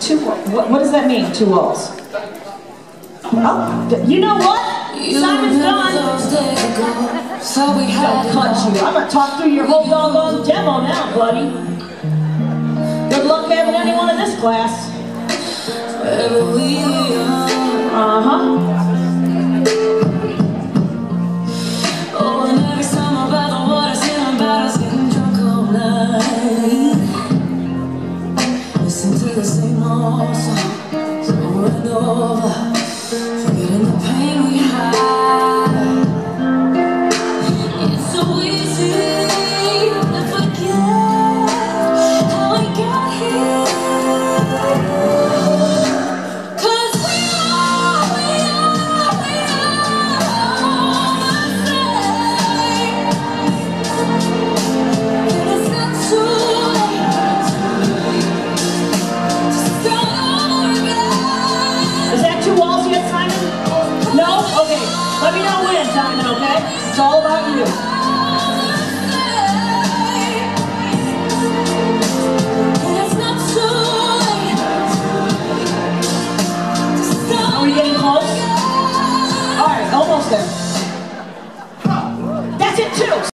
Two, what, what does that mean, two walls? Oh, you know what? Simon's done. Don't cut you. I'm gonna talk through your whole doggone demo now, buddy. Good luck having anyone in this class. The same old songs over and over Let me know when, Diamond, okay? It's all about you. Alright, almost there. That's it too!